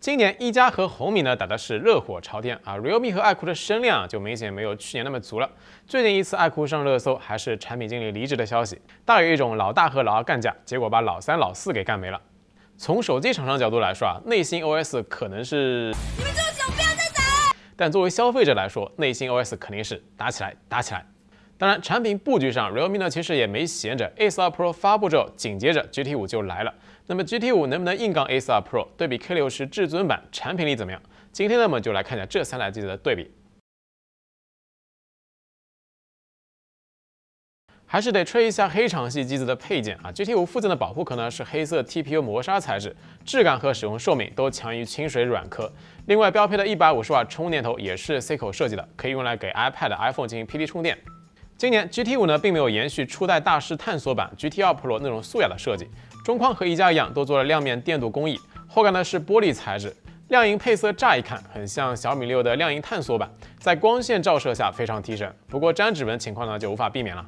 今年一加和红米呢打的是热火朝天啊，realme 和爱酷的声量就明显没有去年那么足了。最近一次爱酷上热搜还是产品经理离职的消息，大有一种老大和老二干架，结果把老三老四给干没了。从手机厂商角度来说啊，内心 OS 可能是你们住手，不要再打！但作为消费者来说，内心 OS 肯定是打起来，打起来。当然，产品布局上，realme 呢其实也没闲着，A12 Pro 发布之后，紧接着 GT 五就来了。那么 GT 五能不能硬刚 A12 Pro？对比 K60 至尊版，产品力怎么样？今天呢，我们就来看一下这三台机子的对比。还是得吹一下黑厂系机子的配件啊，GT 五附赠的保护壳呢是黑色 TPU 磨砂材质，质感和使用寿命都强于清水软壳。另外，标配的150瓦充电头也是 C 口设计的，可以用来给 iPad、iPhone 进行 PD 充电。今年 GT 五呢，并没有延续初代大师探索版 GT2 Pro 那种素雅的设计，中框和一加一样，都做了亮面电镀工艺，后盖呢是玻璃材质，亮银配色乍一看很像小米六的亮银探索版，在光线照射下非常提神。不过沾指纹情况呢就无法避免了。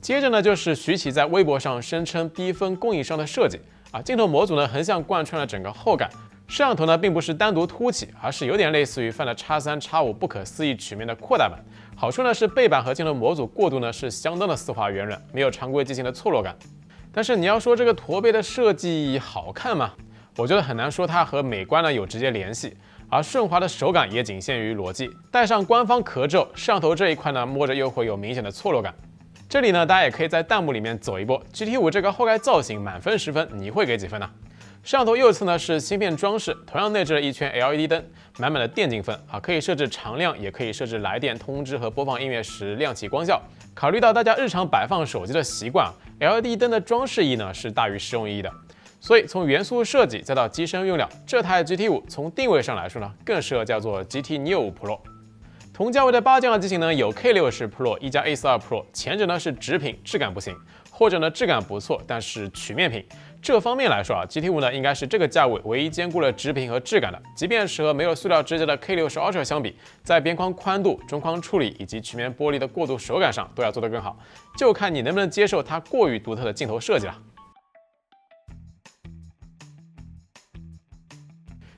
接着呢就是徐奇在微博上声称逼分供应商的设计啊，镜头模组呢横向贯穿了整个后盖，摄像头呢并不是单独凸起，而是有点类似于犯了叉三叉五不可思议曲面的扩大版。好处呢是背板和镜头模组过渡呢是相当的丝滑圆润，没有常规机型的错落感。但是你要说这个驼背的设计好看吗？我觉得很难说它和美观呢有直接联系。而顺滑的手感也仅限于裸机，戴上官方壳之后，摄像头这一块呢摸着又会有明显的错落感。这里呢大家也可以在弹幕里面走一波，GT 五这个后盖造型满分十分，你会给几分呢？摄像头右侧呢是芯片装饰，同样内置了一圈 LED 灯，满满的电竞分啊！可以设置常亮，也可以设置来电通知和播放音乐时亮起光效。考虑到大家日常摆放手机的习惯，LED 灯的装饰意义呢是大于实用意义的。所以从元素设计再到机身用料，这台 GT 五从定位上来说呢，更适合叫做 GT Neo 5 Pro。同价位的八降机型呢，有 K60 Pro 一加 A42 Pro，前者呢是直屏，质感不行；后者呢质感不错，但是曲面屏。这方面来说啊，GT 五呢应该是这个价位唯一兼顾了直屏和质感的。即便是和没有塑料支架的 K60 Ultra 相比，在边框宽度、中框处理以及曲面玻璃的过渡手感上都要做得更好，就看你能不能接受它过于独特的镜头设计了。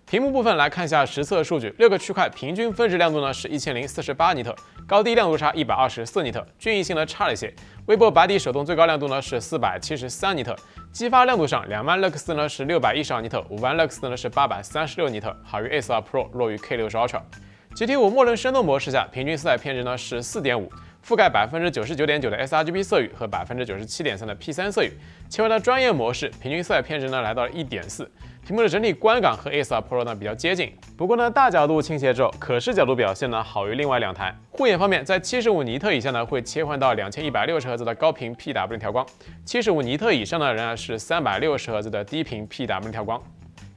屏幕部分来看一下实测数据，六个区块平均分值亮度呢是一千零四十八尼特，高低亮度差一百二十四尼特，均匀性呢差了一些。微波白底手动最高亮度呢是四百七十三尼特，激发亮度上两万 lux 呢是六百一十二尼特，五万 lux 呢是八百三十六尼特，好于 A12 Pro，弱于 K60 Ultra。GT 五默认生动模式下，平均色彩偏值呢是四点五，覆盖百分之九十九点九的 sRGB 色域和百分之九十七点三的 P3 色域。切换到专业模式，平均色彩偏值呢来到了一点四。屏幕的整体观感和 A42 Pro 呢比较接近，不过呢大角度倾斜之后，可视角度表现呢好于另外两台。护眼方面，在七十五尼特以下呢会切换到两千一百六十赫兹的高频 PW 调光，七十五尼特以上呢仍然是三百六十赫兹的低频 PW 调光。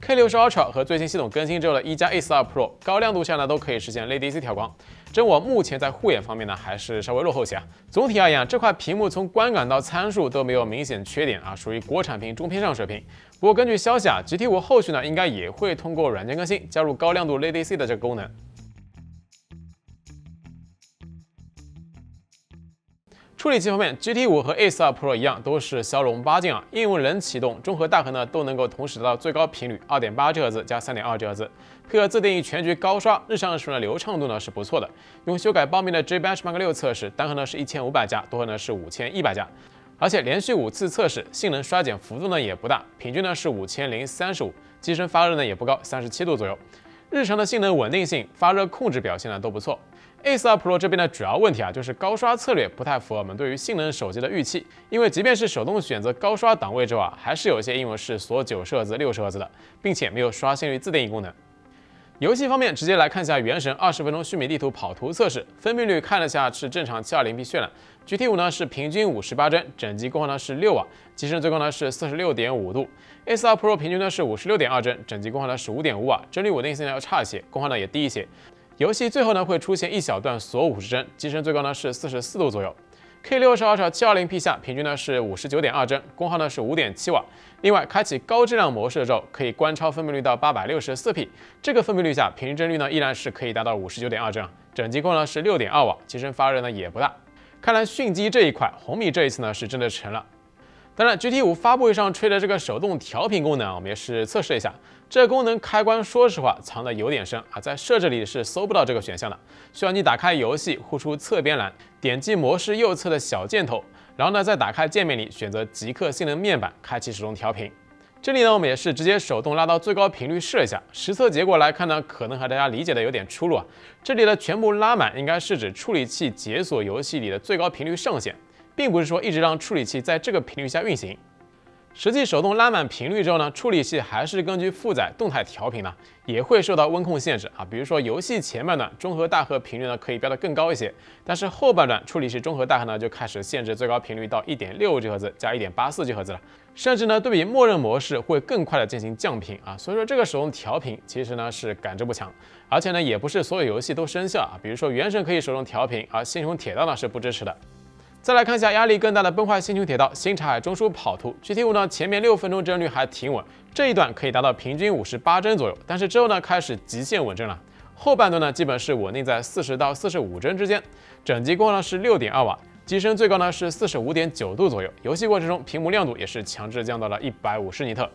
K 六十 Ultra 和最新系统更新之后的一加 Ace 二 Pro 高亮度下呢都可以实现 LDC 调光，真我目前在护眼方面呢还是稍微落后些啊。总体而言啊，这块屏幕从观感到参数都没有明显缺点啊，属于国产屏中偏上水平。不过根据消息啊，GT 五后续呢应该也会通过软件更新加入高亮度 LDC 的这个功能。处理器方面，GT 五和 A12 Pro 一样，都是骁龙八镜啊，应用冷启动、中和大核呢都能够同时得到最高频率二点八 G 赫兹加三点二 G 赫兹，配合自定义全局高刷，日常使用的流畅度呢是不错的。用修改报名的 J Benchmark 六测试，单核呢是一千五百加，多核呢是五千一百加，而且连续五次测试，性能衰减幅度呢也不大，平均呢是五千零三十五，机身发热呢也不高，三十七度左右。日常的性能稳定性、发热控制表现呢都不错。A42 Pro 这边的主要问题啊，就是高刷策略不太符合我们对于性能手机的预期。因为即便是手动选择高刷档位之后啊，还是有一些应用是锁九十赫兹、六十赫兹的，并且没有刷新率自定义功能。游戏方面，直接来看一下《原神》二十分钟虚拟地图跑图测试，分辨率看了下是正常 720P 渲染。GT 五呢是平均五十八帧，整机功耗呢是六瓦，机身最高呢是四十六点五度。A12 Pro 平均呢是五十六点二帧，整机功耗呢是五点五瓦，帧率稳定性呢要差一些，功耗呢也低一些。游戏最后呢会出现一小段锁五十帧，机身最高呢是四十四度左右。K60 Ultra 720P 下平均呢是五十九点二帧，功耗呢是五点七瓦。另外开启高质量模式的时候，可以观超分辨率到八百六十四 P，这个分辨率下平均帧率呢依然是可以达到五十九点二帧。整机功呢是六点二瓦，机身发热呢也不大。看来迅机这一块，红米这一次呢是真的成了。当然，GT 五发布会上吹的这个手动调频功能，我们也是测试一下。这功能开关说实话藏的有点深啊，在设置里是搜不到这个选项的，需要你打开游戏，呼出侧边栏，点击模式右侧的小箭头，然后呢再打开界面里选择极客性能面板，开启手动调频。这里呢我们也是直接手动拉到最高频率试一下，实测结果来看呢，可能和大家理解的有点出入啊。这里的全部拉满应该是指处理器解锁游戏里的最高频率上限。并不是说一直让处理器在这个频率下运行，实际手动拉满频率之后呢，处理器还是根据负载动态调频的，也会受到温控限制啊。比如说游戏前半段中和大核频率呢可以标得更高一些，但是后半段处理器中和大核呢就开始限制最高频率到一点六 G 赫兹加一点八四 G 赫兹了，甚至呢对比默认模式会更快的进行降频啊。所以说这个手动调频其实呢是感知不强，而且呢也不是所有游戏都生效啊。比如说原神可以手动调频，而星穹铁道呢是不支持的。再来看一下压力更大的崩坏星穹铁道新茶海中枢跑图 GT 五呢，前面六分钟帧率还挺稳，这一段可以达到平均五十八帧左右，但是之后呢开始极限稳帧了，后半段呢基本是稳定在四十到四十五帧之间，整机功呢是六点二瓦，机身最高呢是四十五点九度左右，游戏过程中屏幕亮度也是强制降到了一百五十尼特。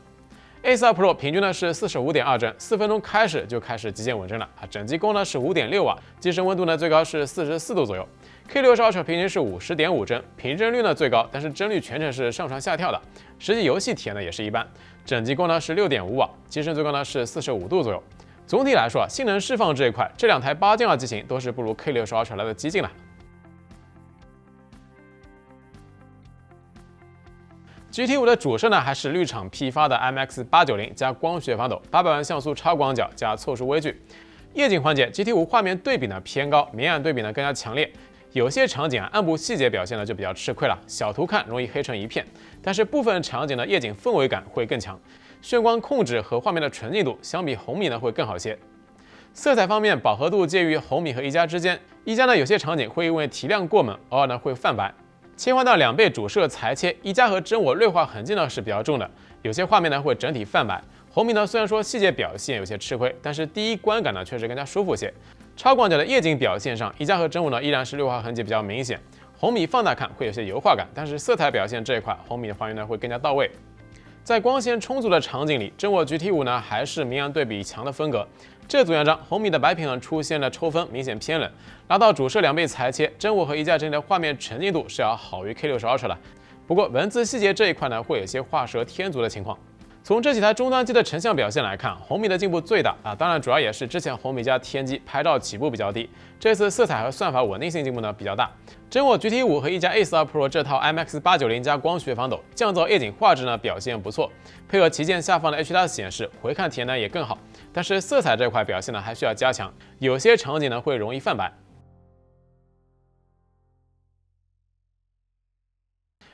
A2 Pro 平均呢是四十五点二帧，四分钟开始就开始极限稳帧了啊，整机功呢是五点六瓦，机身温度呢最高是四十四度左右。K60 Ultra 平均是五十点五帧，平帧率呢最高，但是帧率全程是上传下跳的，实际游戏体验呢也是一般。整机功呢是六点五瓦，机身最高呢是四十五度左右。总体来说啊，性能释放这一块，这两台八键二机型都是不如 K60 Ultra 来的激进了。GT5 的主摄呢还是绿厂批发的 MX 八九零加光学防抖，八百万像素超广角加凑数微距。夜景环节，GT5 画面对比呢偏高，明暗对比呢更加强烈。有些场景啊，暗部细节表现呢就比较吃亏了，小图看容易黑成一片。但是部分场景的夜景氛围感会更强，眩光控制和画面的纯净度相比红米呢会更好些。色彩方面，饱和度介于红米和一加之间，一加呢有些场景会因为提亮过猛，偶尔呢会泛白。切换到两倍主摄裁切，一加和真我锐化痕迹呢是比较重的，有些画面呢会整体泛白。红米呢虽然说细节表现有些吃亏，但是第一观感呢确实更加舒服些。超广角的夜景表现上，一加和真我呢依然是绿化痕迹比较明显，红米放大看会有些油画感，但是色彩表现这一块，红米的还原呢会更加到位。在光线充足的场景里，真我 GT 五呢还是明暗对比强的风格。这组样张，红米的白平衡出现了抽风，明显偏冷。拉到主摄两倍裁切，真我和一加之间的画面纯净度是要好于 K 六十 Ultra 的，不过文字细节这一块呢会有些画蛇添足的情况。从这几台终端机的成像表现来看，红米的进步最大啊，当然主要也是之前红米加天玑拍照起步比较低，这次色彩和算法稳定性进步呢比较大。真我 GT 五和一加 ACE2 Pro 这套 IMX 八九零加光学防抖降噪夜景画质呢表现不错，配合旗舰下方的 HDR 显示，回看体验呢也更好。但是色彩这块表现呢还需要加强，有些场景呢会容易泛白。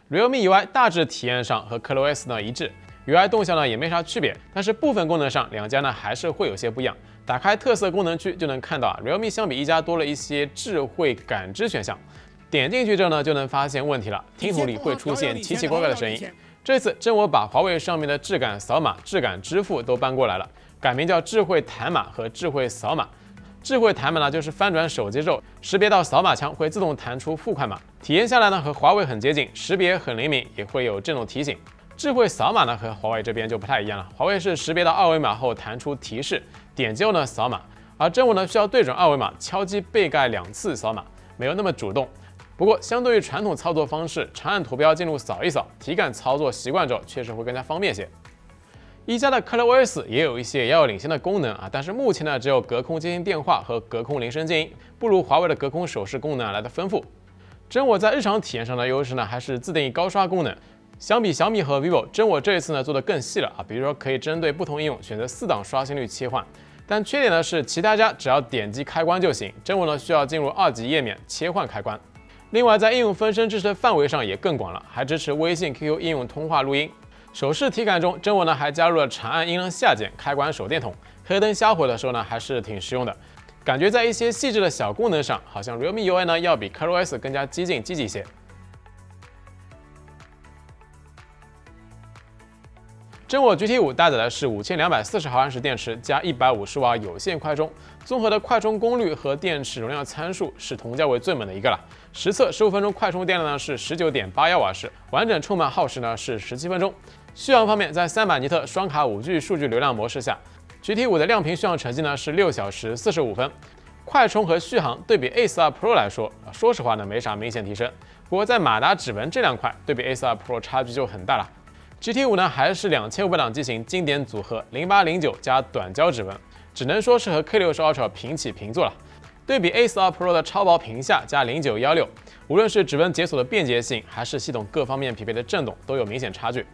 Realme 以外大致体验上和 ColorOS 呢一致。UI 动向呢也没啥区别，但是部分功能上两家呢还是会有些不一样。打开特色功能区就能看到啊，Realme 相比一加多了一些智慧感知选项。点进去之后呢就能发现问题了，听筒里会出现奇奇怪怪的声音。这次真我把华为上面的质感扫码、质感支付都搬过来了，改名叫智慧弹码和智慧扫码。智慧弹码呢就是翻转手机之后，识别到扫码枪会自动弹出付款码，体验下来呢和华为很接近，识别很灵敏，也会有震动提醒。智慧扫码呢和华为这边就不太一样了，华为是识别到二维码后弹出提示，点击后呢扫码，而真我呢需要对准二维码敲击背盖两次扫码，没有那么主动。不过相对于传统操作方式，长按图标进入扫一扫，体感操作习惯之后确实会更加方便些。一加的 ColorOS 也有一些遥遥领先的功能啊，但是目前呢只有隔空接听电话和隔空铃声静音，不如华为的隔空手势功能来的丰富。真我在日常体验上的优势呢还是自定义高刷功能。相比小米和 vivo，真我这一次呢做的更细了啊，比如说可以针对不同应用选择四档刷新率切换，但缺点呢是其他家只要点击开关就行，真我呢需要进入二级页面切换开关。另外在应用分身支持的范围上也更广了，还支持微信、QQ 应用通话录音。手势体感中，真我呢还加入了长按音量下键开关手电筒，黑灯瞎火的时候呢还是挺实用的。感觉在一些细致的小功能上，好像 Realme UI 呢要比 ColorOS 更加激进积极些。真我 GT 五搭载的是五千两百四十毫安时电池加一百五十瓦有线快充，综合的快充功率和电池容量参数是同价位最猛的一个了。实测十五分钟快充电量呢是十九点八幺瓦时，完整充满耗时呢是十七分钟。续航方面，在三百尼特双卡五 G 数据流量模式下，GT 五的亮屏续航成绩呢是六小时四十五分。快充和续航对比 A2 Pro 来说，说实话呢没啥明显提升。不过在马达指纹这两块，对比 A2 Pro 差距就很大了。GT 五呢还是两千五百档机型经典组合零八零九加短焦指纹，只能说是和 K 六十 Ultra 平起平坐了。对比 A 四二 Pro 的超薄屏下加零九幺六，无论是指纹解锁的便捷性，还是系统各方面匹配的震动，都有明显差距。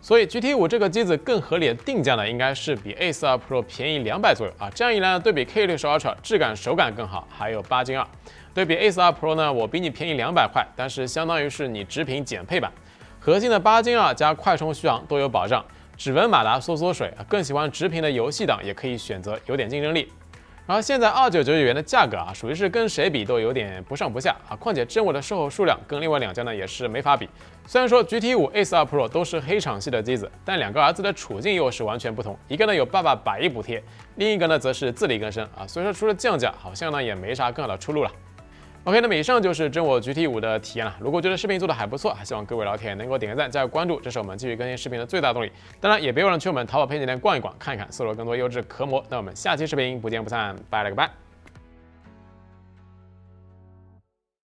所以 GT 五这个机子更合理的定价呢，应该是比 A 四二 Pro 便宜两百左右啊。这样一来呢，对比 K 六十 Ultra 质感手感更好，还有八斤二。对比 A 四二 Pro 呢，我比你便宜两百块，但是相当于是你直屏减配版。核心的八斤二加快充续航都有保障，指纹马达缩缩水，更喜欢直屏的游戏党也可以选择，有点竞争力。然后现在二九九九元的价格啊，属于是跟谁比都有点不上不下啊。况且真我的售后数量跟另外两家呢也是没法比。虽然说 GT 五 A 四二 Pro 都是黑厂系的机子，但两个儿子的处境又是完全不同。一个呢有爸爸百亿补贴，另一个呢则是自力更生啊。所以说除了降价，好像呢也没啥更好的出路了。OK，那么以上就是真我 GT 五的体验了。如果觉得视频做的还不错，希望各位老铁能够点个赞、加个关注，这是我们继续更新视频的最大动力。当然，也别忘了去我们淘宝配件店逛一逛，看一看，搜罗更多优质壳膜。那我们下期视频不见不散，拜了个拜。